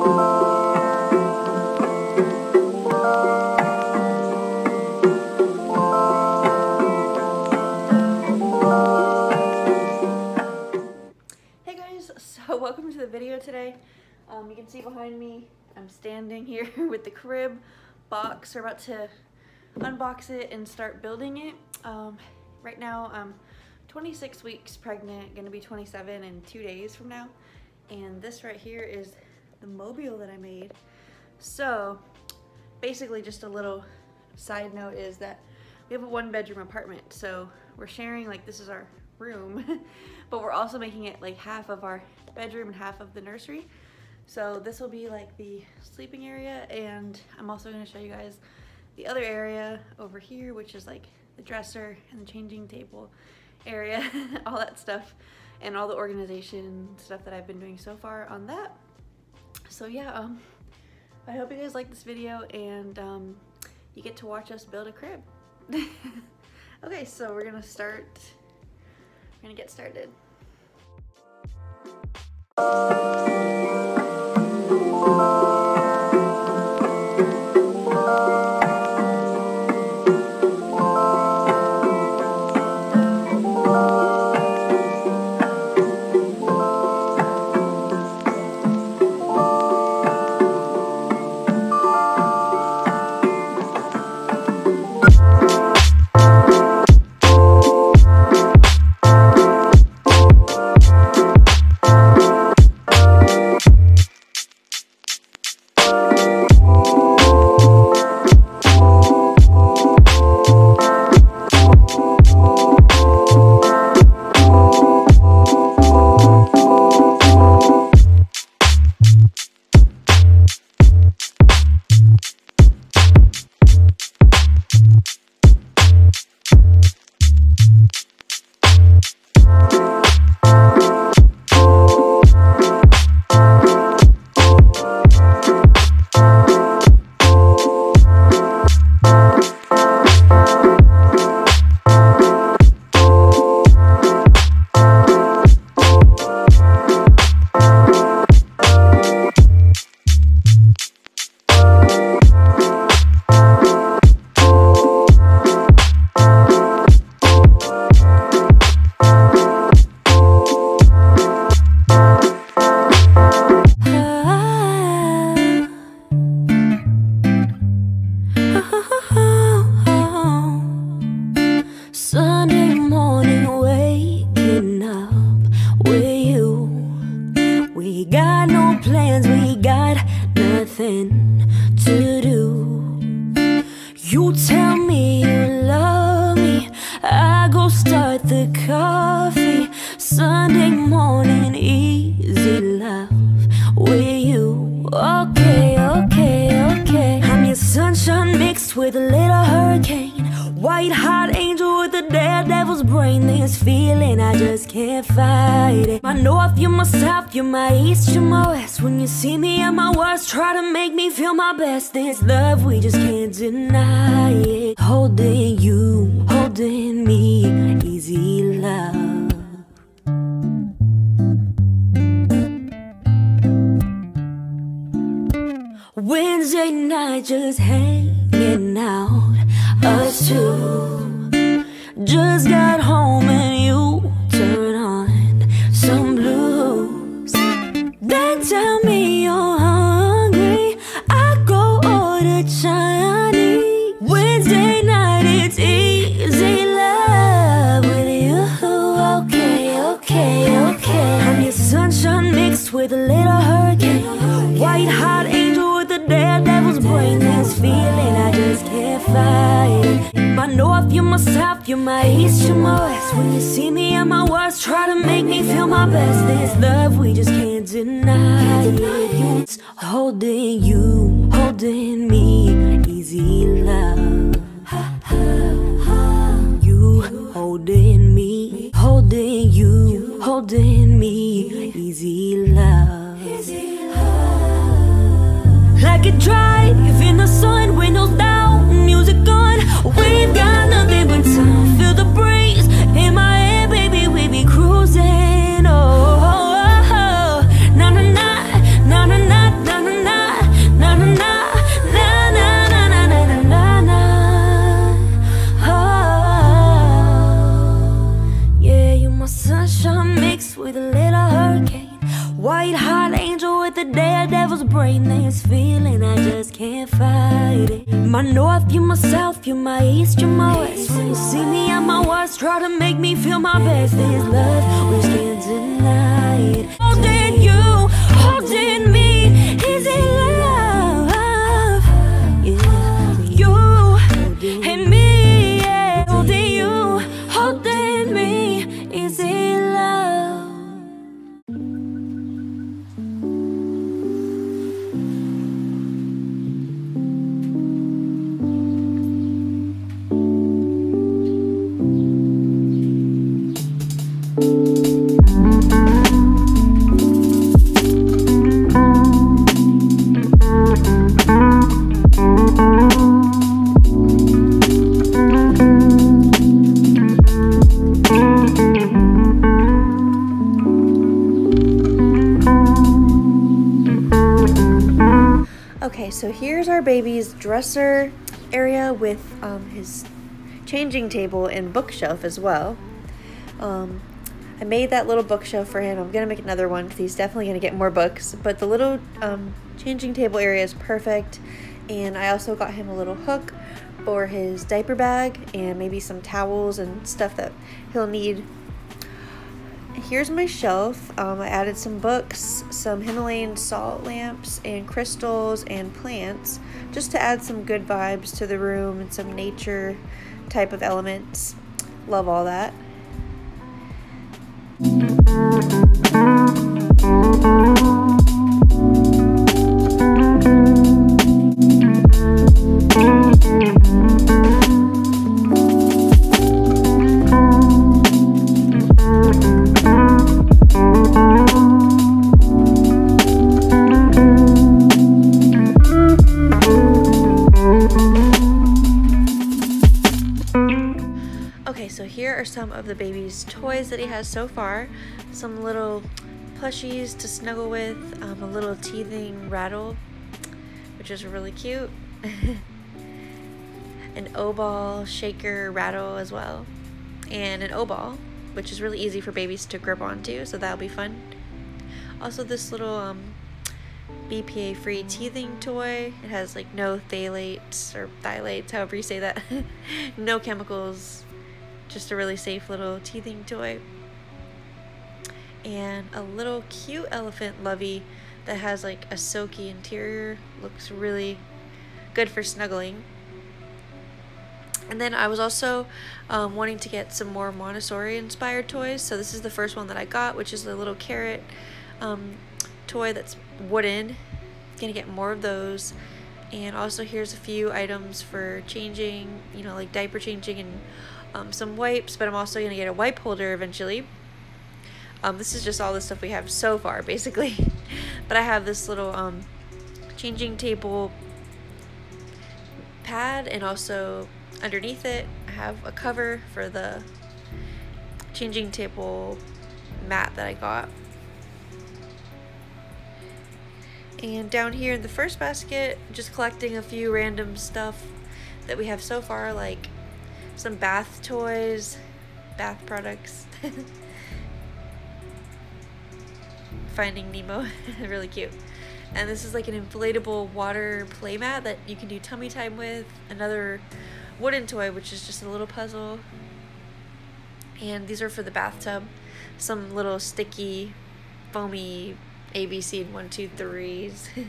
Hey guys, so welcome to the video today. Um, you can see behind me, I'm standing here with the crib box. We're about to unbox it and start building it. Um, right now I'm 26 weeks pregnant, gonna be 27 in two days from now. And this right here is the mobile that I made. So basically just a little side note is that we have a one bedroom apartment. So we're sharing, like this is our room, but we're also making it like half of our bedroom and half of the nursery. So this will be like the sleeping area and I'm also gonna show you guys the other area over here, which is like the dresser and the changing table area, all that stuff, and all the organization stuff that I've been doing so far on that. So yeah, um, I hope you guys like this video and um, you get to watch us build a crib. okay, so we're gonna start, we're gonna get started. Nothing brain. This feeling I just can't fight it. My north, you're my south, you're my east, you're my west. When you see me at my worst, try to make me feel my best. This love we just can't deny it. Holding you, holding me, easy love. Wednesday night just hanging out, us two. Just got home and you turn on some blues. Then tell me you're hungry. I go order Chinese. Wednesday night it's easy love with you. Okay, okay, okay. I'm your sunshine mixed with a little hurricane. White hot angel with a daredevil's brain. This feeling just can't fight. it. My north, you're my south, you're my east, you're my west. When you see me at my worst, try to make me feel my best. This love we just can't deny it. It's holding you, holding me, easy love. You holding me, holding you, holding me, easy love. Like a drive This feeling I just can't fight it. My north, you're my south, you're my east, you're my west. When you see me at my worst, try to make me feel my best. This love, we can't deny it. Holding you, dresser area with um, his changing table and bookshelf as well. Um, I made that little bookshelf for him. I'm gonna make another one because he's definitely gonna get more books. But the little um, changing table area is perfect, and I also got him a little hook for his diaper bag and maybe some towels and stuff that he'll need here's my shelf. Um, I added some books, some Himalayan salt lamps, and crystals and plants just to add some good vibes to the room and some nature type of elements. Love all that. Are some of the baby's toys that he has so far. Some little plushies to snuggle with, um, a little teething rattle, which is really cute. an O-ball shaker rattle as well, and an O-ball, which is really easy for babies to grip onto, so that'll be fun. Also, this little um, BPA free teething toy. It has like no phthalates or phthalates, however you say that. no chemicals. Just a really safe little teething toy. And a little cute elephant lovey that has like a silky interior. Looks really good for snuggling. And then I was also um, wanting to get some more Montessori inspired toys. So this is the first one that I got, which is the little carrot um, toy that's wooden. Gonna get more of those. And also here's a few items for changing, you know, like diaper changing and um, some wipes. But I'm also gonna get a wipe holder eventually. Um, this is just all the stuff we have so far, basically. but I have this little um, changing table pad and also underneath it I have a cover for the changing table mat that I got. And down here in the first basket, just collecting a few random stuff that we have so far, like some bath toys, bath products. Finding Nemo, really cute. And this is like an inflatable water playmat that you can do tummy time with. Another wooden toy, which is just a little puzzle. And these are for the bathtub. Some little sticky, foamy ABC and one, two, threes.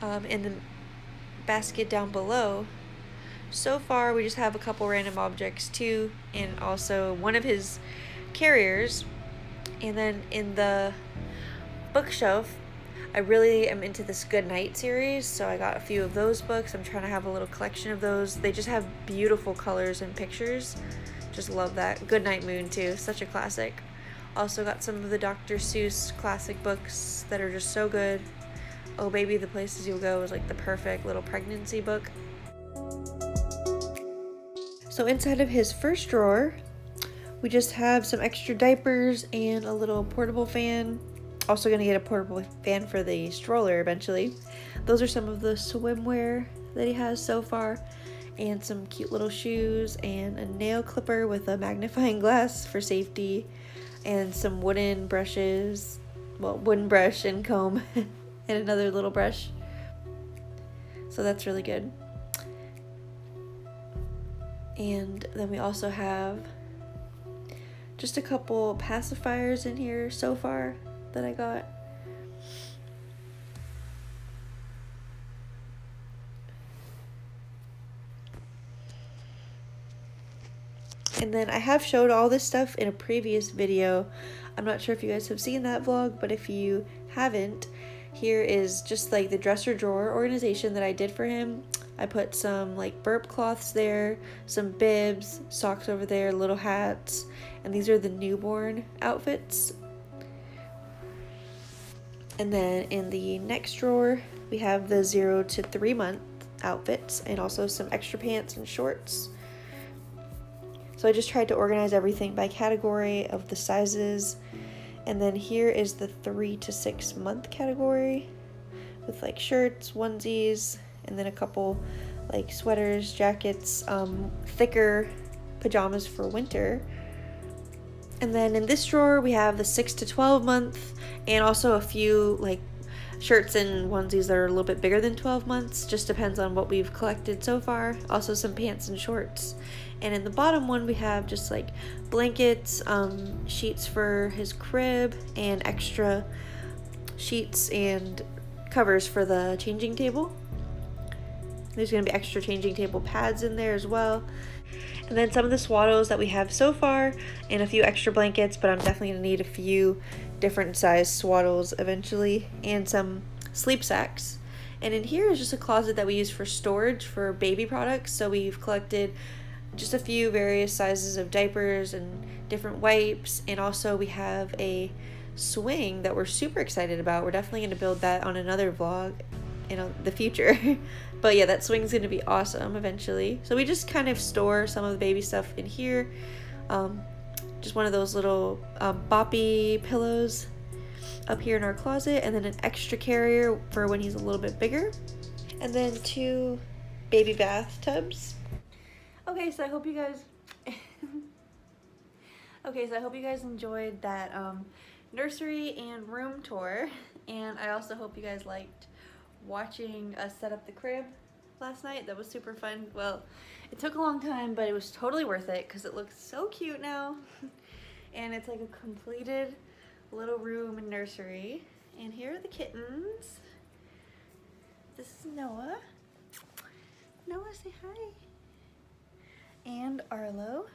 um, in the basket down below, so far we just have a couple random objects too, and also one of his carriers. And then in the bookshelf, I really am into this Good Night series, so I got a few of those books. I'm trying to have a little collection of those. They just have beautiful colors and pictures. Just love that. Good Night Moon, too. Such a classic. Also got some of the Dr. Seuss classic books that are just so good. Oh Baby, The Places You'll Go is like the perfect little pregnancy book. So inside of his first drawer, we just have some extra diapers and a little portable fan. Also gonna get a portable fan for the stroller eventually. Those are some of the swimwear that he has so far. And some cute little shoes and a nail clipper with a magnifying glass for safety. and some wooden brushes, well, wooden brush and comb, and another little brush. So that's really good. And then we also have just a couple pacifiers in here so far that I got. And then I have showed all this stuff in a previous video. I'm not sure if you guys have seen that vlog, but if you haven't, here is just like the dresser drawer organization that I did for him. I put some like burp cloths there, some bibs, socks over there, little hats, and these are the newborn outfits. And then in the next drawer, we have the zero to three month outfits and also some extra pants and shorts. So I just tried to organize everything by category of the sizes. And then here is the three to six month category with like shirts, onesies, and then a couple like sweaters, jackets, um, thicker pajamas for winter. And then in this drawer, we have the 6 to 12 month and also a few like shirts and onesies that are a little bit bigger than 12 months. Just depends on what we've collected so far. Also some pants and shorts. And in the bottom one, we have just like blankets, um, sheets for his crib, and extra sheets and covers for the changing table. There's going to be extra changing table pads in there as well. And then some of the swaddles that we have so far, and a few extra blankets, but I'm definitely going to need a few different size swaddles eventually, and some sleep sacks. And in here is just a closet that we use for storage for baby products. So we've collected just a few various sizes of diapers and different wipes and also we have a swing that we're super excited about we're definitely going to build that on another vlog in the future but yeah that swing's to be awesome eventually. So we just kind of store some of the baby stuff in here. Um, just one of those little um, boppy pillows up here in our closet and then an extra carrier for when he's a little bit bigger. And then two baby bathtubs. Okay, so I hope you guys... okay, so I hope you guys enjoyed that um, nursery and room tour. And I also hope you guys liked watching us set up the crib last night. That was super fun. Well, it took a long time, but it was totally worth it because it looks so cute now. and it's like a completed little room and nursery. And here are the kittens. This is Noah. Noah, say hi and Arlo.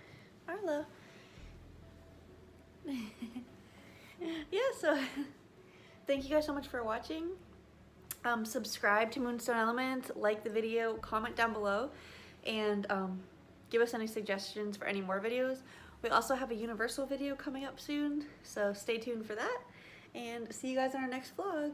Arlo. yeah, so thank you guys so much for watching. Um, subscribe to Moonstone Elements, like the video, comment down below, and um, give us any suggestions for any more videos. We also have a Universal video coming up soon, so stay tuned for that. And see you guys in our next vlog.